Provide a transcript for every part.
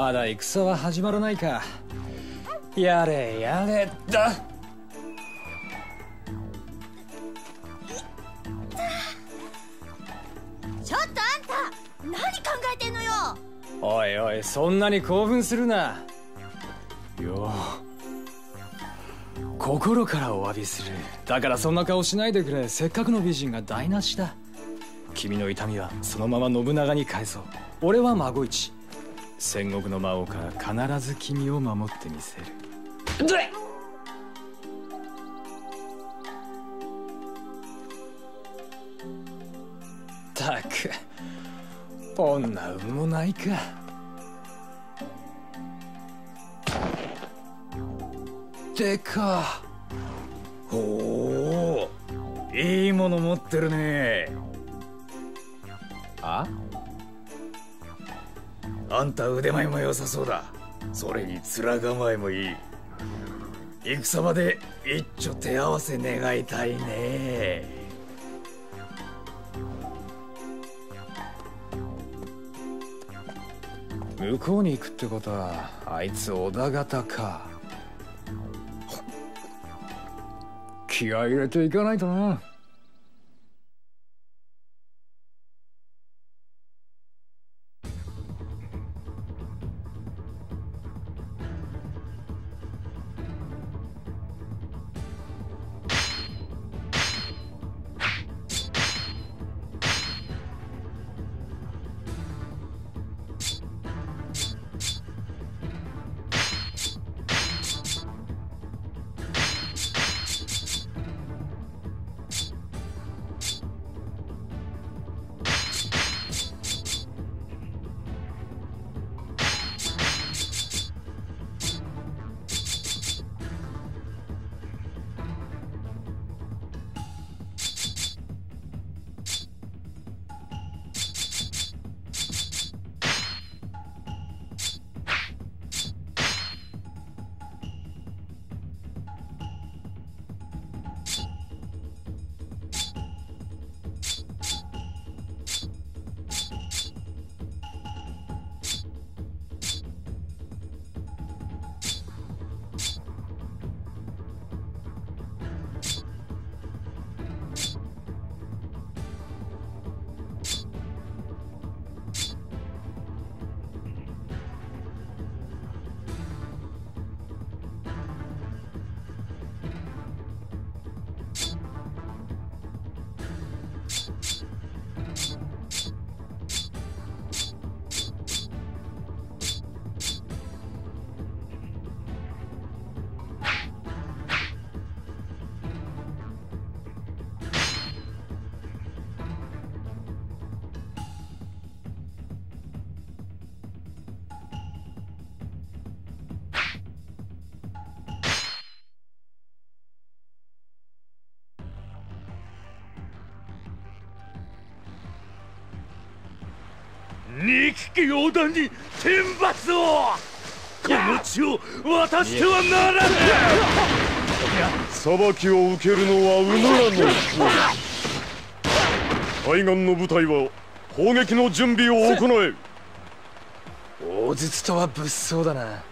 まだ戦は始まらないか。やれやれだ。ちょっとあんた何考えてんのよ。おいおいそんなに興奮するな。よ心からお詫びする。だからそんな顔しないでくれ。せっかくの美人が台無しだ。君の痛みはそのまま信長に返そう。俺は孫一戦国の魔王から必ず君を守ってみせる。でたくこんな運もないか。でか。ほういいもの持ってるねあんた腕前も良さそうだ。それに面構えもいい。戦場で一丁手合わせ願いたいね。向こうに行くってことはあいつ織田方か。気合い入れていかないとな。憎き横断に天罰をこの地を渡してはならぬ。裁きを受けるのはうぬらの方海岸の部隊は砲撃の準備を行え。大筒とは物騒だな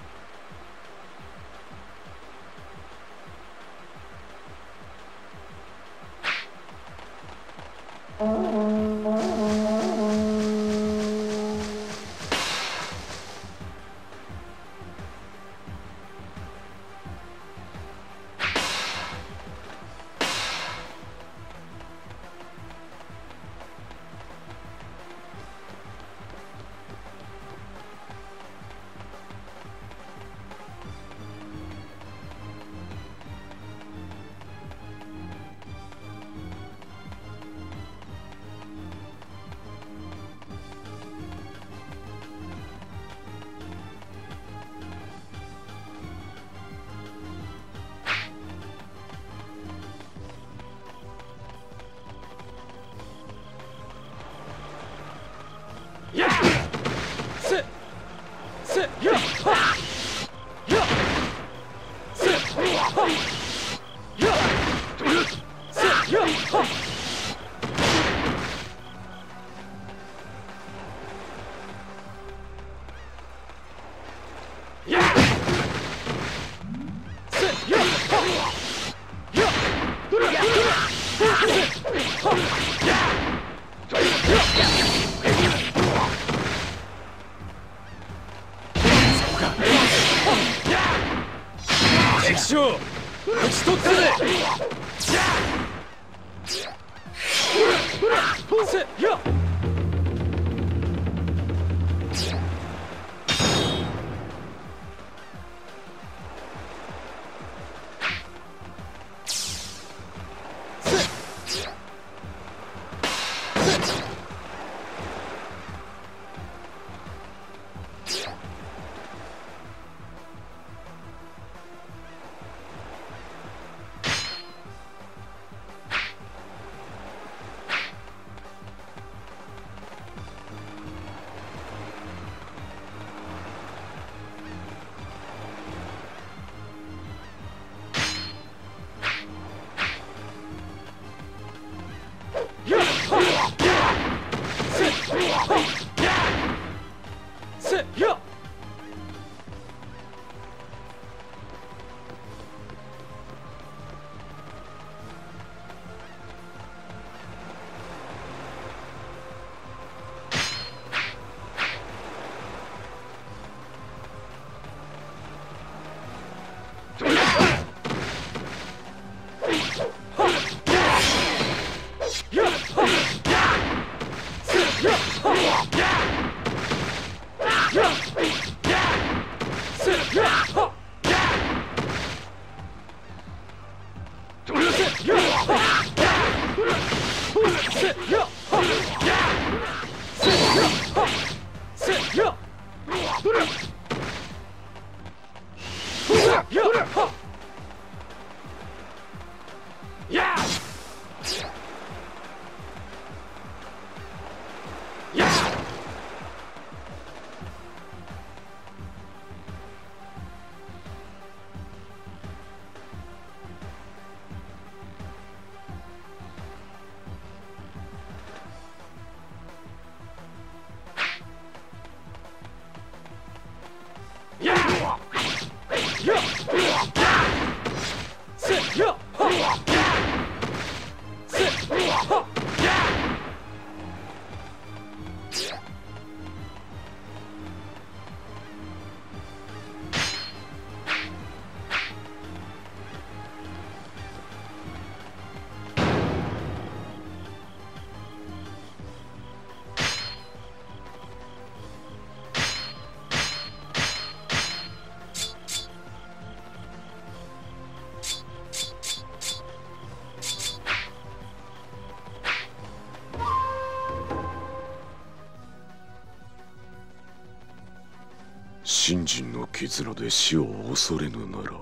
信心の絆で死を恐れぬなら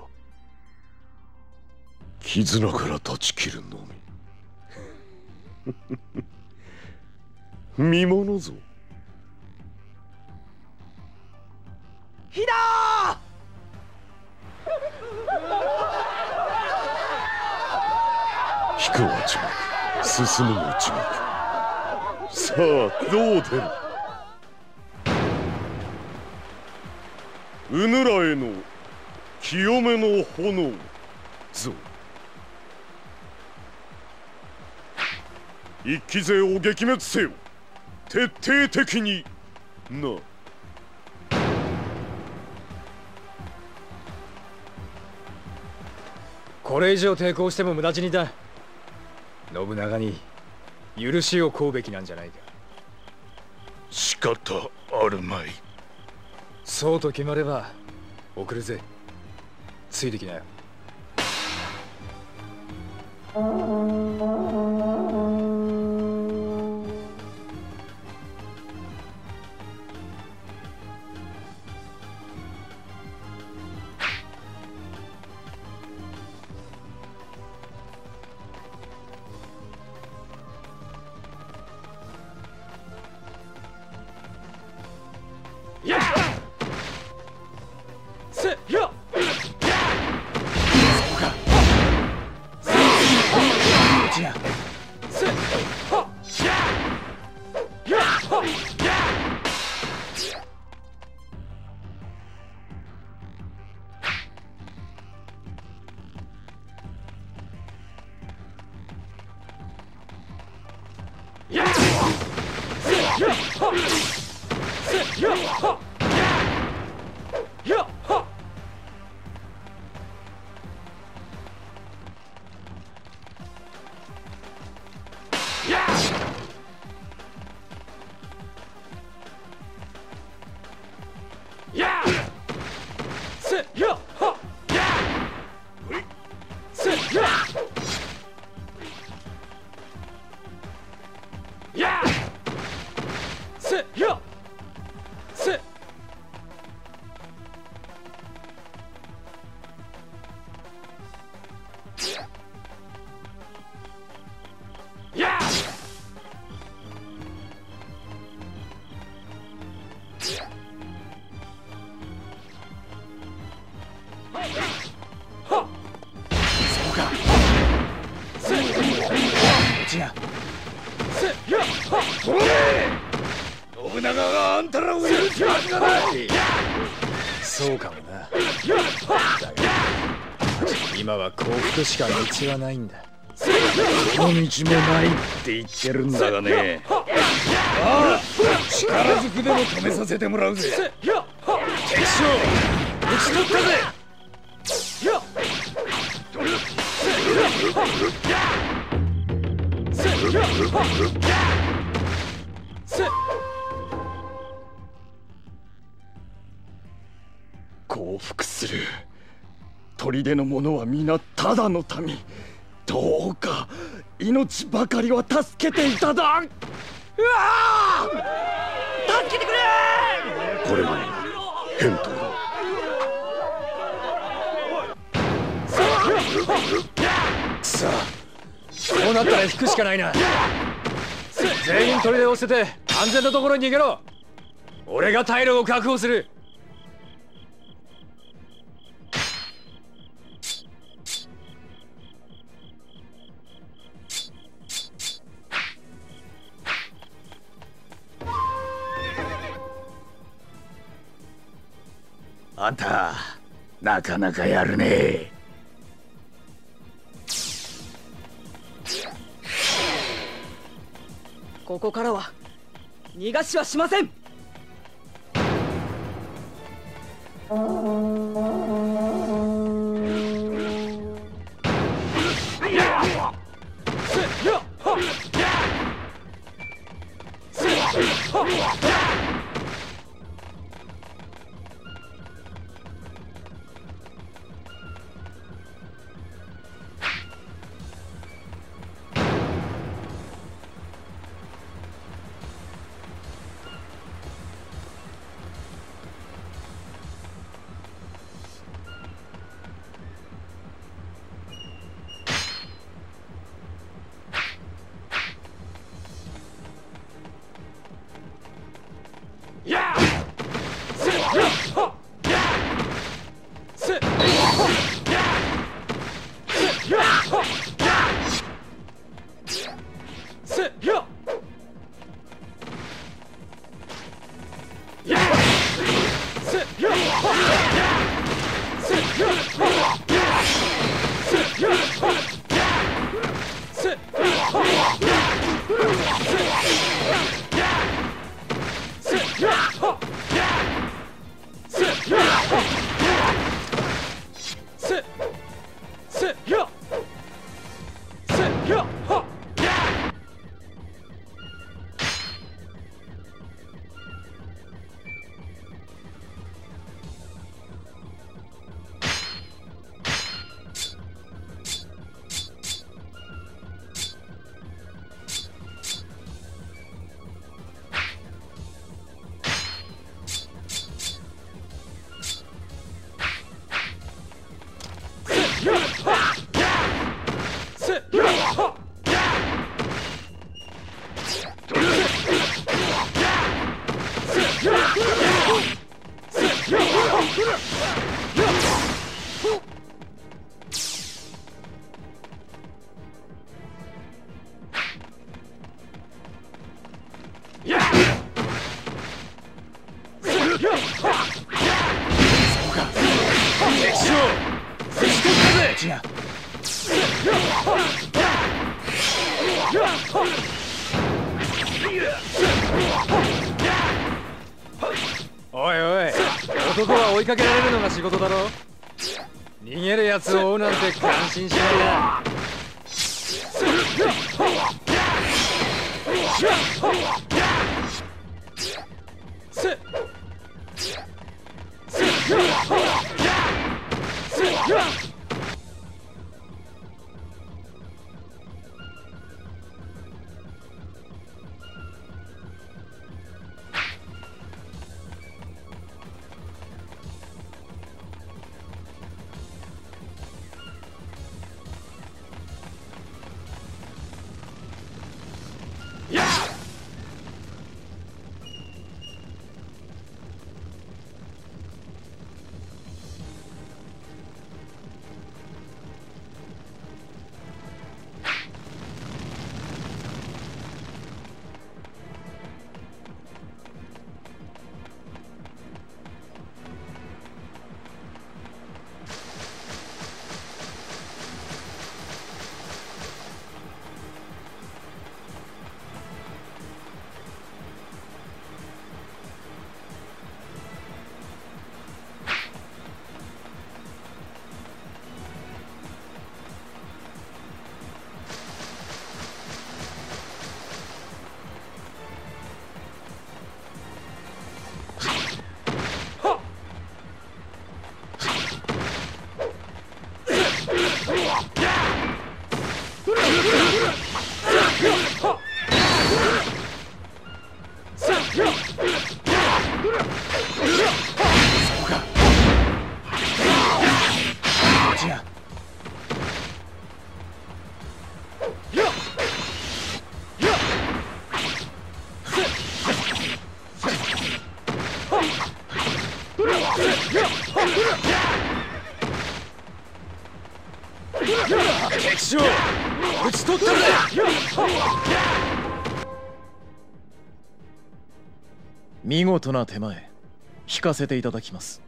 絆から断ち切るのみ。見ものぞ。ひだ引くは地獄進むも地獄。さあどう出る？うぬらへの清めの炎。ぞ。一騎勢を撃滅せよ。徹底的にな。これ以上抵抗しても無駄死にだ。信長に許しを請うべきなんじゃないか。仕方あるまいそうと決まれば送るぜ。ついてきなよ。は幸福しか道はないんだ。どの道もないって言ってるんだがね。ああ力ずくでも止めさせてもらうぜ。敵将討ち取ったぜ。降伏する砦の者は皆ただの民。どうか命ばかりは助けていただ。うわ助けてくれこれが返答ださあこうなったら引くしかないな。全員砦を捨てて安全なところに逃げろ。俺が退路を確保するあんたなかなかやるね。ここからは逃がしはしません。見事な手前引かせていただきます。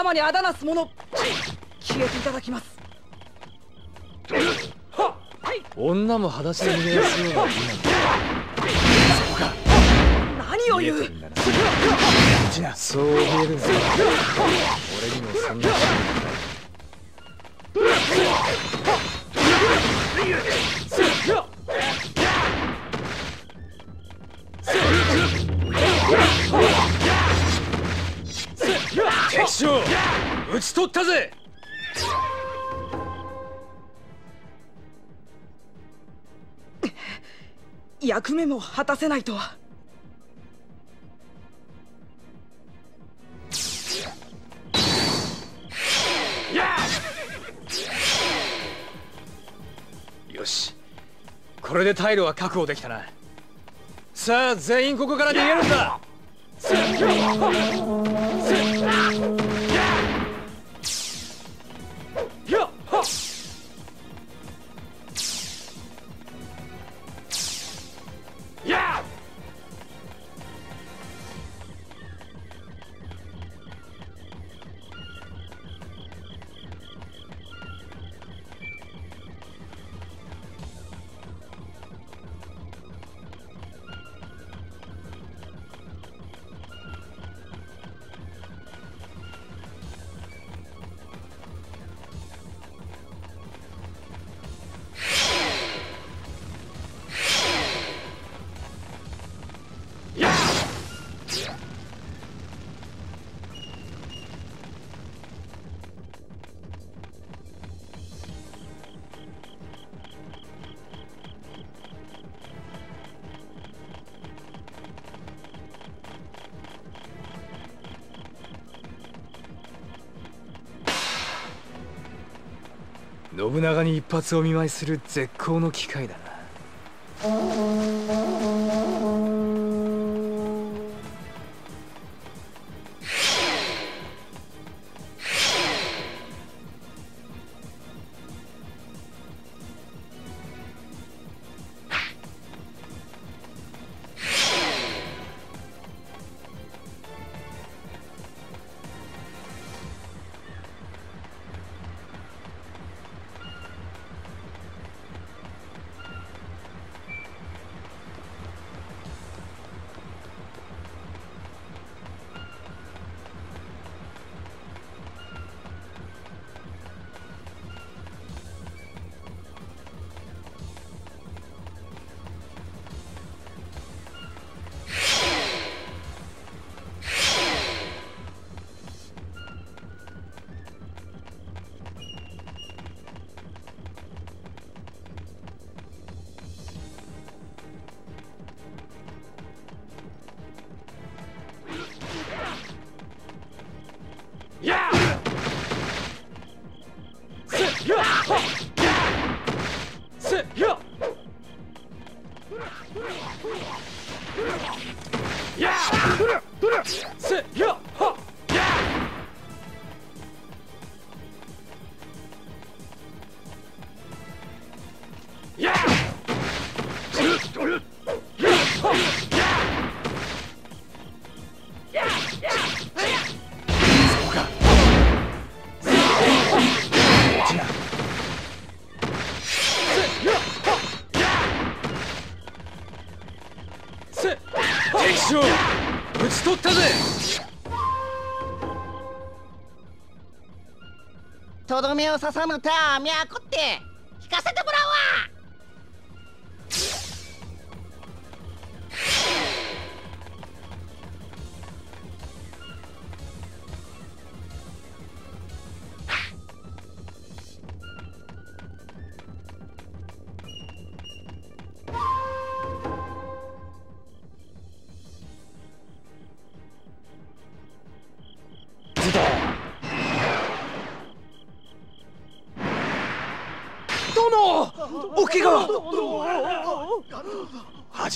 様にあだなす者消えていただきます。女も裸足で逃げやすいような何を言う。今そう言えるな俺にもそんな。気分がない討ち取ったぜ！役目も果たせないとは。よし。これで退路は確保できたな。さあ全員ここから逃げるんだ信長に一発お見舞いする絶好の機会だな。ったぜ。とどめを刺さぬたみゃこって引かせてもらうわ。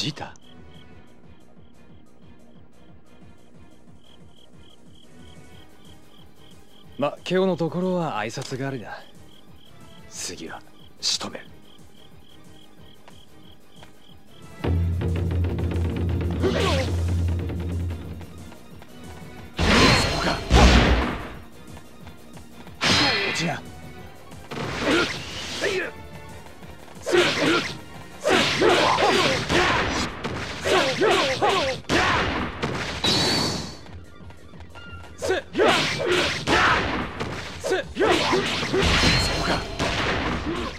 は弾いたま、今日のところは挨拶代わりだ。次は仕留める。そうか。落ちな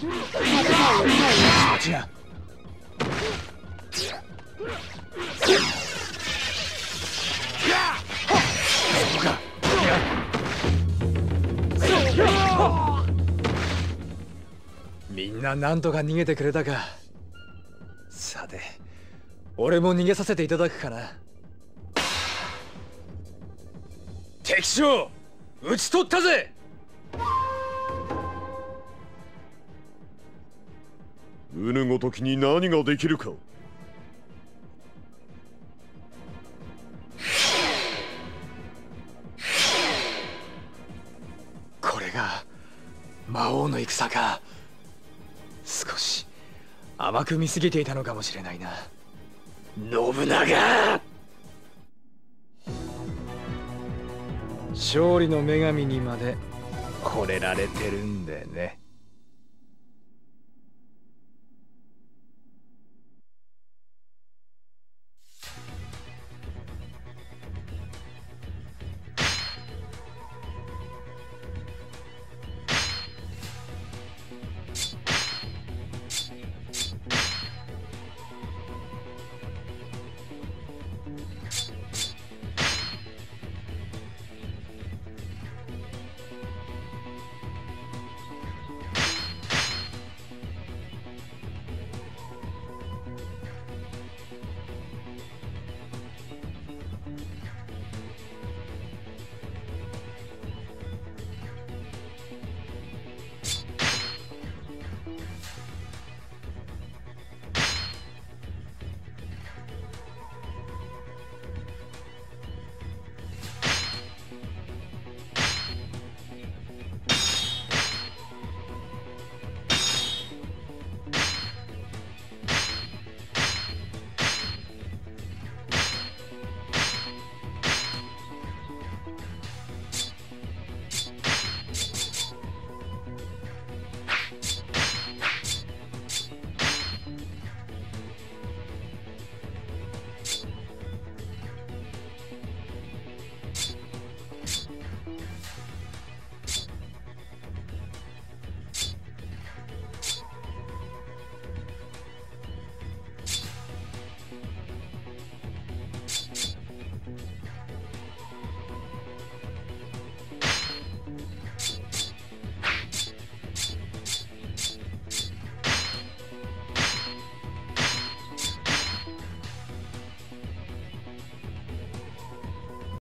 落ちなそうかみんななんとか逃げてくれたか。さて俺も逃げさせていただくかな。敵将討ち取ったぜ。うぬごときに何ができるかこれが魔王の戦か。少し甘く見すぎていたのかもしれないな。信長！勝利の女神にまで。惚れられてるんでね